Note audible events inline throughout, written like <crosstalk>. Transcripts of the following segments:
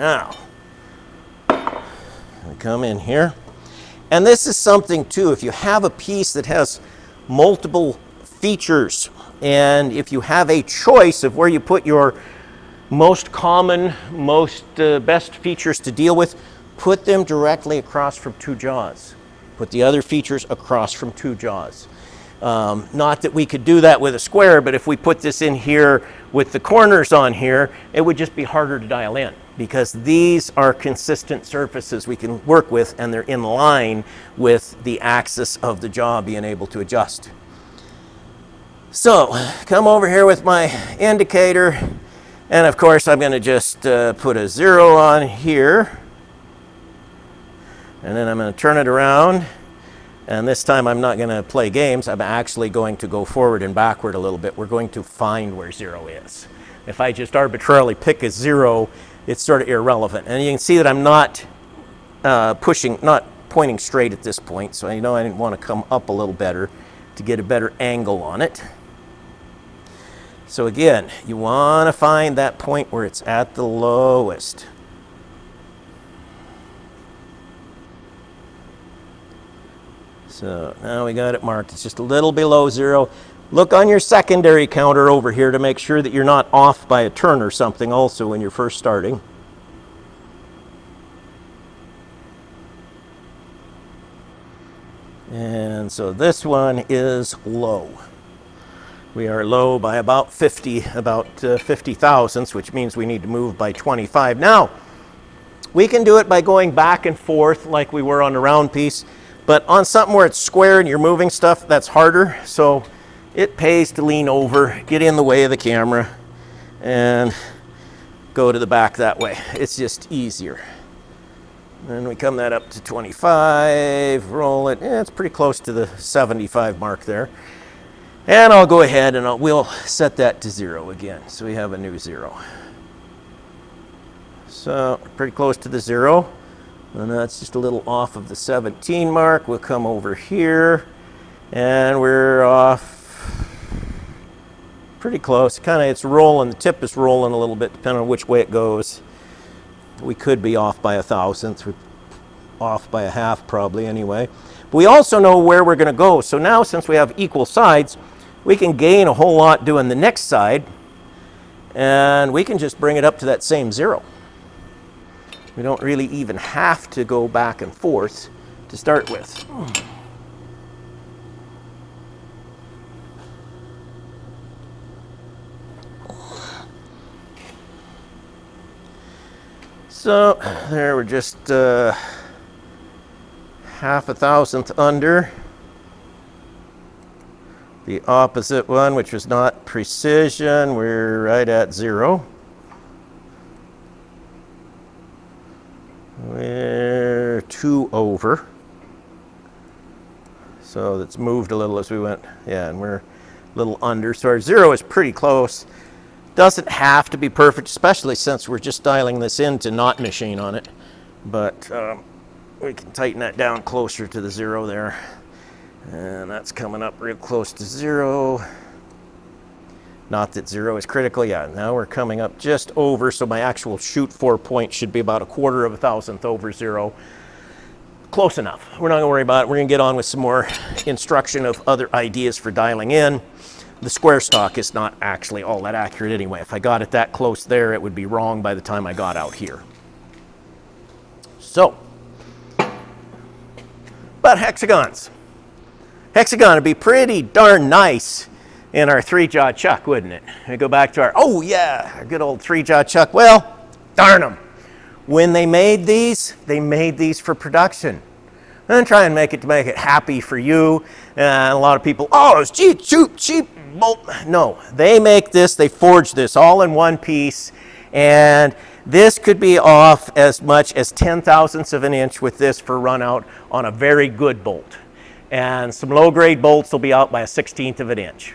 Now, we come in here. And this is something too, if you have a piece that has multiple features and if you have a choice of where you put your most common, most uh, best features to deal with, put them directly across from two jaws. Put the other features across from two jaws. Um, not that we could do that with a square, but if we put this in here with the corners on here, it would just be harder to dial in because these are consistent surfaces we can work with and they're in line with the axis of the jaw being able to adjust. So come over here with my indicator and of course I'm going to just uh, put a zero on here and then I'm going to turn it around and this time I'm not going to play games. I'm actually going to go forward and backward a little bit. We're going to find where zero is. If I just arbitrarily pick a zero it's sort of irrelevant. And you can see that I'm not uh, pushing, not pointing straight at this point, so I know I didn't want to come up a little better to get a better angle on it. So again, you want to find that point where it's at the lowest. So now we got it marked. It's just a little below zero. Look on your secondary counter over here to make sure that you're not off by a turn or something also when you're first starting. And so this one is low. We are low by about 50, about uh, 50 thousandths, which means we need to move by 25. Now, we can do it by going back and forth like we were on the round piece, but on something where it's square and you're moving stuff, that's harder. So it pays to lean over, get in the way of the camera, and go to the back that way. It's just easier. Then we come that up to 25, roll it. Yeah, it's pretty close to the 75 mark there. And I'll go ahead and I'll, we'll set that to zero again. So we have a new zero. So pretty close to the zero. And that's just a little off of the 17 mark. We'll come over here and we're off pretty close. Kind of, it's rolling, the tip is rolling a little bit depending on which way it goes. We could be off by a thousandth, off by a half probably anyway. But we also know where we're going to go. So now since we have equal sides, we can gain a whole lot doing the next side and we can just bring it up to that same zero. We don't really even have to go back and forth to start with. Hmm. So there we're just uh, half a thousandth under the opposite one, which was not precision. We're right at zero. We're two over. So that's moved a little as we went. Yeah, and we're a little under. So our zero is pretty close. Doesn't have to be perfect, especially since we're just dialing this in to not machine on it. But um, we can tighten that down closer to the zero there. And that's coming up real close to zero. Not that zero is critical. Yeah, now we're coming up just over. So my actual shoot four point should be about a quarter of a thousandth over zero. Close enough. We're not going to worry about it. We're going to get on with some more instruction of other ideas for dialing in the square stock is not actually all that accurate anyway. If I got it that close there, it would be wrong by the time I got out here. So, but hexagons. Hexagon would be pretty darn nice in our three-jaw chuck, wouldn't it? We go back to our, oh yeah, our good old three-jaw chuck. Well, darn them. When they made these, they made these for production. And try and make it to make it happy for you. Uh, and a lot of people, oh, it's cheap, cheap, cheap bolt. No, they make this, they forge this all in one piece. And this could be off as much as 10 thousandths of an inch with this for run out on a very good bolt. And some low grade bolts will be out by a 16th of an inch.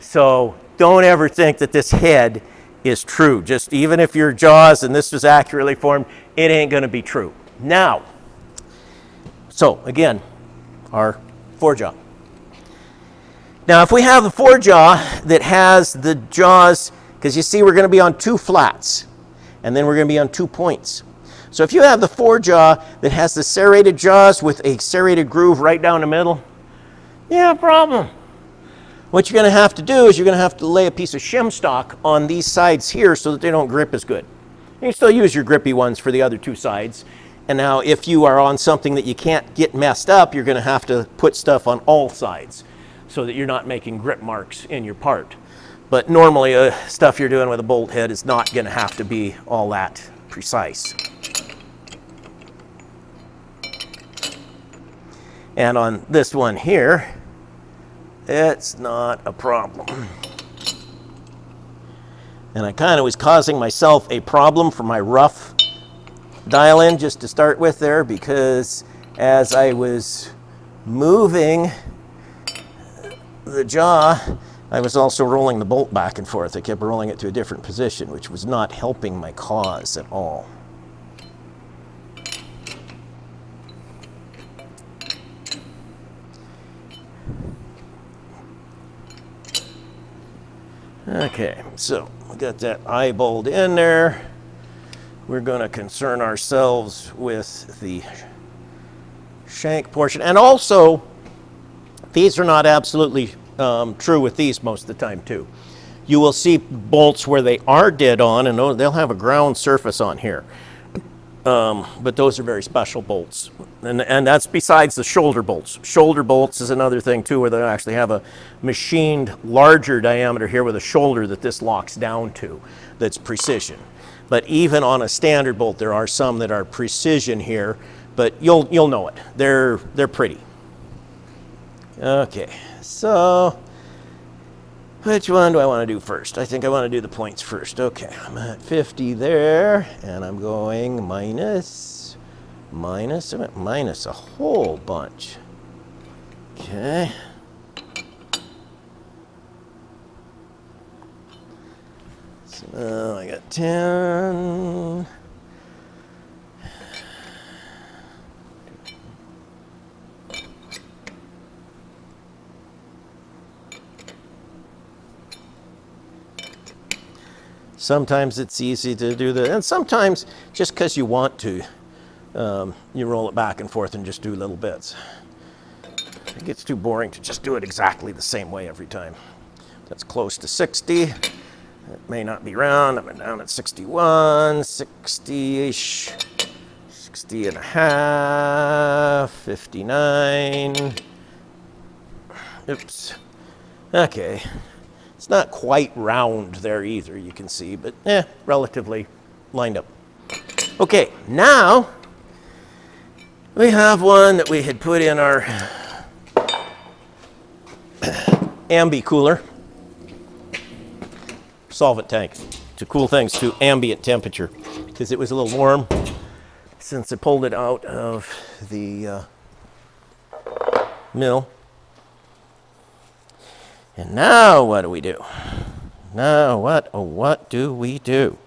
So don't ever think that this head is true. Just even if your jaws and this was accurately formed, it ain't gonna be true. Now, so again, our four jaw. Now, if we have the four jaw that has the jaws, because you see we're going to be on two flats, and then we're going to be on two points. So if you have the four jaw that has the serrated jaws with a serrated groove right down the middle, yeah, problem. What you're going to have to do is you're going to have to lay a piece of shim stock on these sides here so that they don't grip as good. You can still use your grippy ones for the other two sides. And now if you are on something that you can't get messed up, you're going to have to put stuff on all sides so that you're not making grip marks in your part. But normally uh, stuff you're doing with a bolt head is not going to have to be all that precise. And on this one here, it's not a problem. And I kind of was causing myself a problem for my rough dial in just to start with there because as I was moving the jaw, I was also rolling the bolt back and forth. I kept rolling it to a different position, which was not helping my cause at all. Okay, so we got that eyeballed in there. We're going to concern ourselves with the shank portion. And also, these are not absolutely um, true with these most of the time too. You will see bolts where they are dead on and they'll have a ground surface on here. Um, but those are very special bolts. And, and that's besides the shoulder bolts. Shoulder bolts is another thing too where they actually have a machined larger diameter here with a shoulder that this locks down to that's precision. But even on a standard bolt, there are some that are precision here, but you'll, you'll know it. They're, they're pretty. Okay, so which one do I want to do first? I think I want to do the points first. Okay, I'm at 50 there, and I'm going minus, minus, minus a whole bunch. Okay. So I got 10. Sometimes it's easy to do that, and sometimes just because you want to, um, you roll it back and forth and just do little bits. It gets too boring to just do it exactly the same way every time. That's close to 60. It may not be round. I'm down at 61, 60-ish, 60 and a half, 59. Oops. Okay. It's not quite round there either, you can see, but eh, relatively lined up. Okay, now we have one that we had put in our <coughs> ambi cooler solvent tank to cool things to ambient temperature because it was a little warm since I pulled it out of the uh, mill. And now what do we do? Now what, oh, what do we do?